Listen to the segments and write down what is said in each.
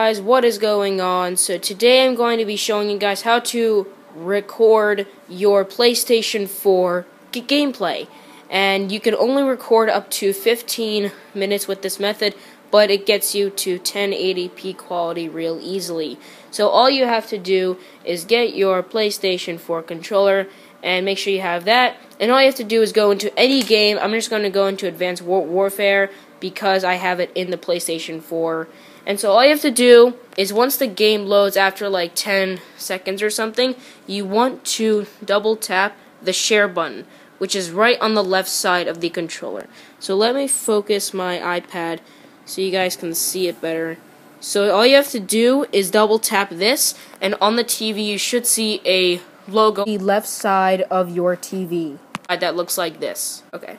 guys, what is going on? So today I'm going to be showing you guys how to record your PlayStation 4 gameplay. And you can only record up to 15 minutes with this method, but it gets you to 1080p quality real easily. So all you have to do is get your PlayStation 4 controller and make sure you have that. And all you have to do is go into any game. I'm just going to go into Advanced War Warfare because I have it in the PlayStation 4. And so all you have to do is once the game loads after like 10 seconds or something, you want to double tap the share button, which is right on the left side of the controller. So let me focus my iPad so you guys can see it better. So all you have to do is double tap this, and on the TV you should see a logo on the left side of your TV that looks like this. Okay.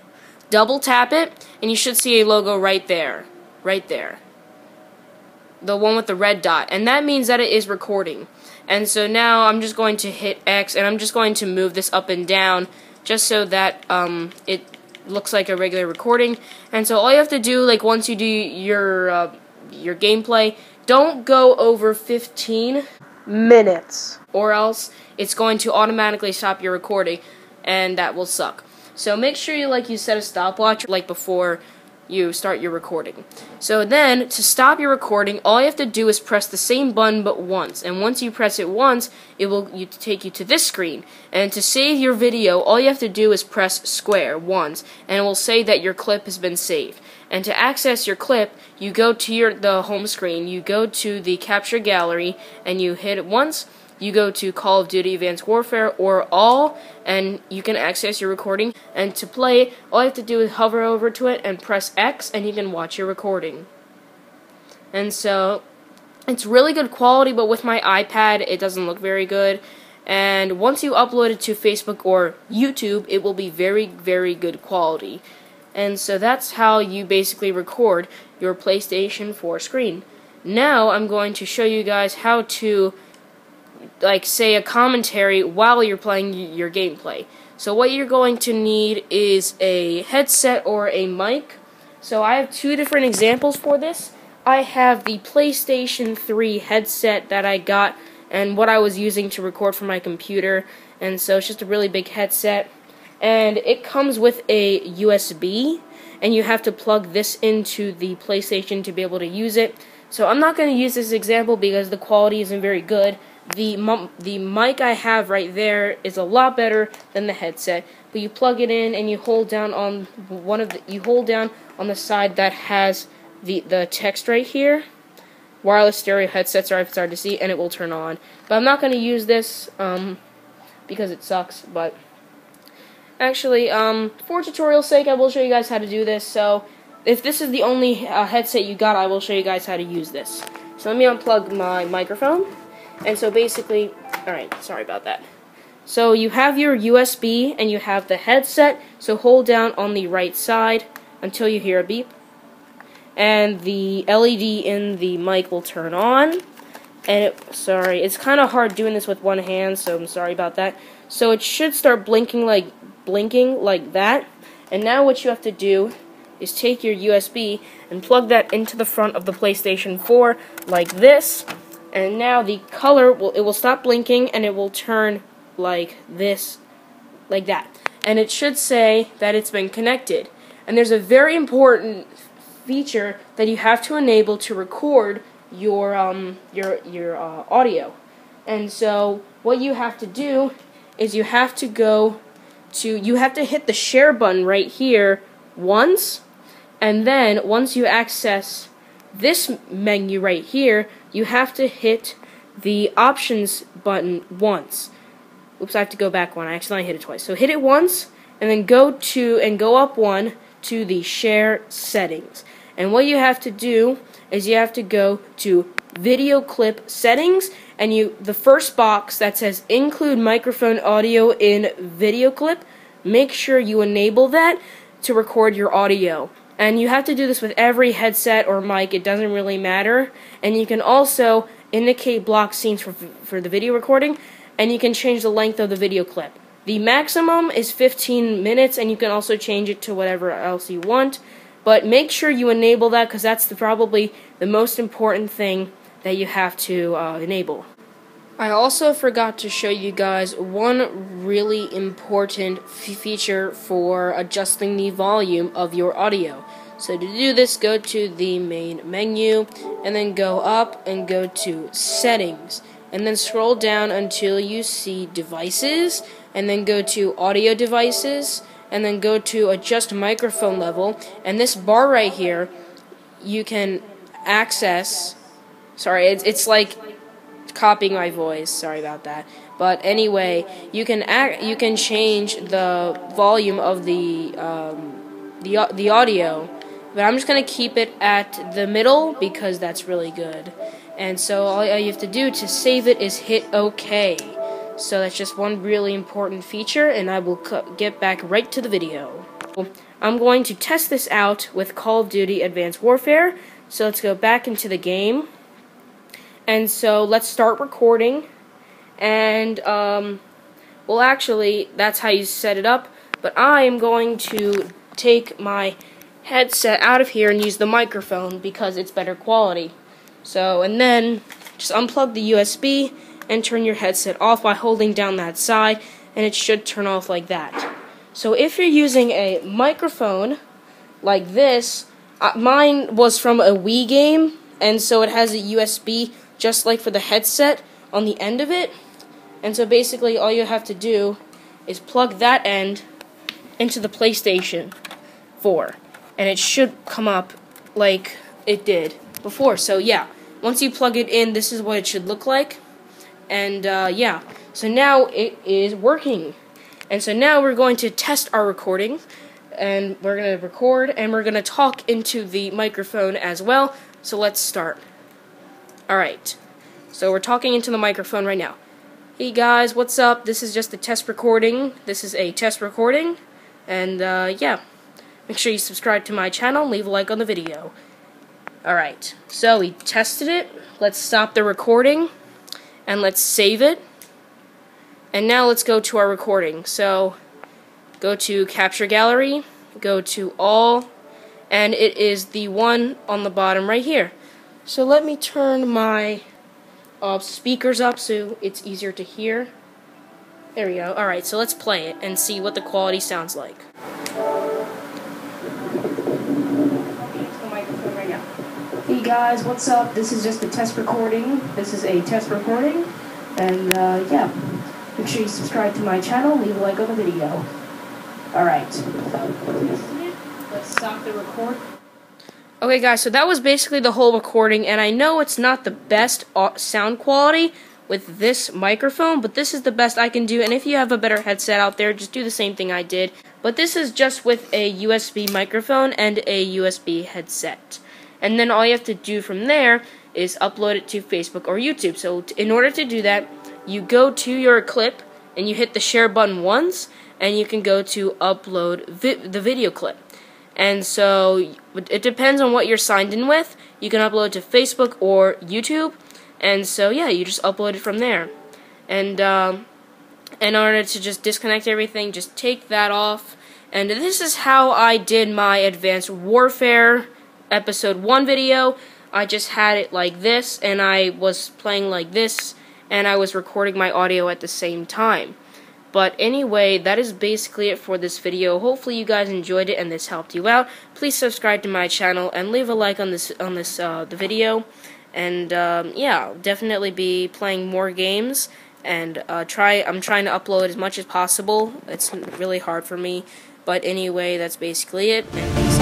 Double tap it, and you should see a logo right there. Right there. The one with the red dot. And that means that it is recording. And so now I'm just going to hit X, and I'm just going to move this up and down just so that um, it looks like a regular recording. And so all you have to do, like once you do your uh, your gameplay, don't go over 15 minutes, or else it's going to automatically stop your recording, and that will suck. So make sure you like you set a stopwatch like before you start your recording. So then, to stop your recording, all you have to do is press the same button but once. And once you press it once, it will you, take you to this screen. And to save your video, all you have to do is press square once, and it will say that your clip has been saved. And to access your clip, you go to your the home screen, you go to the capture gallery, and you hit it once you go to Call of Duty Advanced Warfare or All, and you can access your recording. And to play all you have to do is hover over to it and press X, and you can watch your recording. And so, it's really good quality, but with my iPad, it doesn't look very good. And once you upload it to Facebook or YouTube, it will be very, very good quality. And so that's how you basically record your PlayStation 4 screen. Now I'm going to show you guys how to like say a commentary while you're playing your gameplay. So what you're going to need is a headset or a mic. So I have two different examples for this. I have the PlayStation 3 headset that I got and what I was using to record from my computer. And so it's just a really big headset. And it comes with a USB and you have to plug this into the PlayStation to be able to use it. So I'm not going to use this example because the quality isn't very good the the mic I have right there is a lot better than the headset. But you plug it in and you hold down on one of the you hold down on the side that has the the text right here. Wireless stereo headsets are it's hard to see and it will turn on. But I'm not going to use this um, because it sucks. But actually, um, for tutorial's sake, I will show you guys how to do this. So if this is the only uh, headset you got, I will show you guys how to use this. So let me unplug my microphone. And so basically, alright, sorry about that. So you have your USB and you have the headset, so hold down on the right side until you hear a beep. And the LED in the mic will turn on. And it, sorry, it's kind of hard doing this with one hand, so I'm sorry about that. So it should start blinking like blinking like that. And now what you have to do is take your USB and plug that into the front of the PlayStation 4 like this and now the color will it will stop blinking and it will turn like this like that. And it should say that it's been connected. And there's a very important feature that you have to enable to record your um your your uh, audio. And so what you have to do is you have to go to you have to hit the share button right here once. And then once you access this menu right here, you have to hit the options button once. Oops, I have to go back one. I accidentally hit it twice. So hit it once, and then go to and go up one to the share settings. And what you have to do is you have to go to video clip settings and you the first box that says include microphone audio in video clip make sure you enable that to record your audio and you have to do this with every headset or mic, it doesn't really matter. And you can also indicate block scenes for, for the video recording, and you can change the length of the video clip. The maximum is 15 minutes, and you can also change it to whatever else you want. But make sure you enable that because that's the, probably the most important thing that you have to uh, enable. I also forgot to show you guys one really important feature for adjusting the volume of your audio. So to do this, go to the main menu and then go up and go to settings and then scroll down until you see devices and then go to audio devices and then go to adjust microphone level and this bar right here you can access sorry it's, it's like copying my voice sorry about that but anyway you can act, you can change the volume of the um, the the audio but I'm just gonna keep it at the middle because that's really good and so all you have to do to save it is hit OK so that's just one really important feature, and I will get back right to the video. I'm going to test this out with Call of Duty Advanced Warfare. So let's go back into the game. And so let's start recording. And, um, well, actually, that's how you set it up. But I am going to take my headset out of here and use the microphone because it's better quality. So, and then just unplug the USB and turn your headset off by holding down that side, and it should turn off like that. So if you're using a microphone like this, uh, mine was from a Wii game, and so it has a USB just like for the headset on the end of it. And so basically, all you have to do is plug that end into the PlayStation 4, and it should come up like it did before. So, yeah, once you plug it in, this is what it should look like. And uh, yeah, so now it is working. And so now we're going to test our recording. And we're going to record and we're going to talk into the microphone as well. So let's start. Alright, so we're talking into the microphone right now. Hey guys, what's up? This is just a test recording. This is a test recording. And uh, yeah, make sure you subscribe to my channel leave a like on the video. Alright, so we tested it. Let's stop the recording and let's save it. And now let's go to our recording. So go to Capture Gallery, go to All, and it is the one on the bottom right here. So let me turn my uh, speakers up so it's easier to hear. There we go. Alright, so let's play it and see what the quality sounds like. Hey guys, what's up? This is just a test recording. This is a test recording. And uh, yeah, make sure you subscribe to my channel, leave a like on the video. Alright, let's stop the record. Okay guys, so that was basically the whole recording, and I know it's not the best uh, sound quality with this microphone, but this is the best I can do, and if you have a better headset out there, just do the same thing I did. But this is just with a USB microphone and a USB headset and then all you have to do from there is upload it to Facebook or YouTube. So in order to do that, you go to your clip and you hit the share button once, and you can go to upload vi the video clip. And so it depends on what you're signed in with. You can upload to Facebook or YouTube, and so yeah, you just upload it from there. And um, in order to just disconnect everything, just take that off. And this is how I did my Advanced Warfare episode 1 video, I just had it like this, and I was playing like this, and I was recording my audio at the same time. But anyway, that is basically it for this video. Hopefully you guys enjoyed it and this helped you out. Please subscribe to my channel and leave a like on this on this uh, the video. And um, yeah, definitely be playing more games and uh, try. I'm trying to upload as much as possible. It's really hard for me, but anyway, that's basically it.